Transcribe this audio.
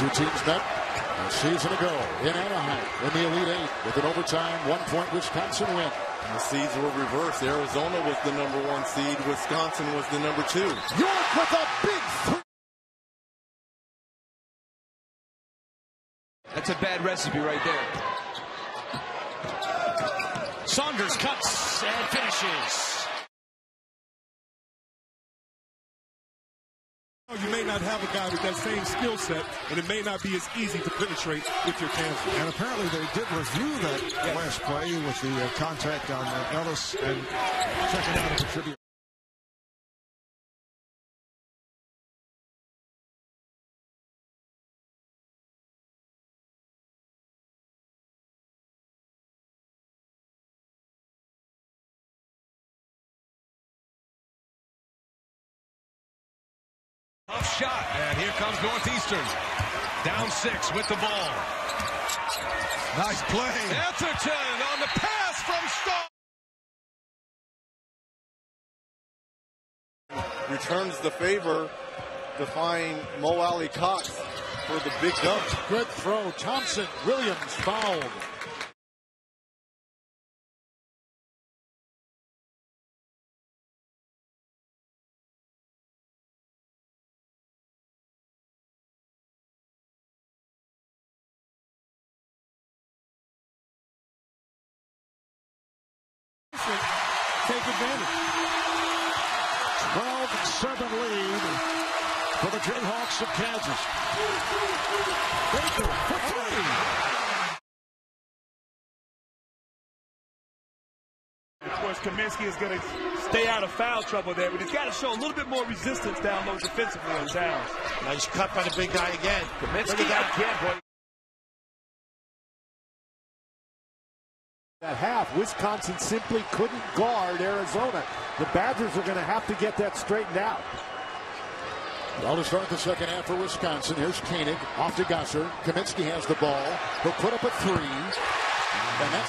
two teams met a season ago in Anaheim in the Elite Eight with an overtime one-point Wisconsin win. The seeds were reversed. Arizona was the number one seed. Wisconsin was the number two. York with a big three. That's a bad recipe right there. Saunders cuts and finishes. You may not have a guy with that same skill set, and it may not be as easy to penetrate with your cancer. And apparently they did review that last play with the uh, contact on uh, Ellis and checking out a contributor. Tough shot. And here comes Northeastern. Down six with the ball. Nice play. Eatherton on the pass from Starr. Returns the favor to find Mo Alie-Cox for the big dunk. Good throw. Thompson. Williams fouled. Take advantage. 12-7 lead for the Jayhawks of Kansas. Baker for three. Of course, Kaminsky is going to stay out of foul trouble there, but he's got to show a little bit more resistance down low defensively on Towns. Nice cut by the big guy again. Kaminsky again, boy. That half, Wisconsin simply couldn't guard Arizona. The Badgers are going to have to get that straightened out. Well, to start the second half for Wisconsin, here's Koenig off to Gasser. Kaminsky has the ball. He'll put up a three. And that's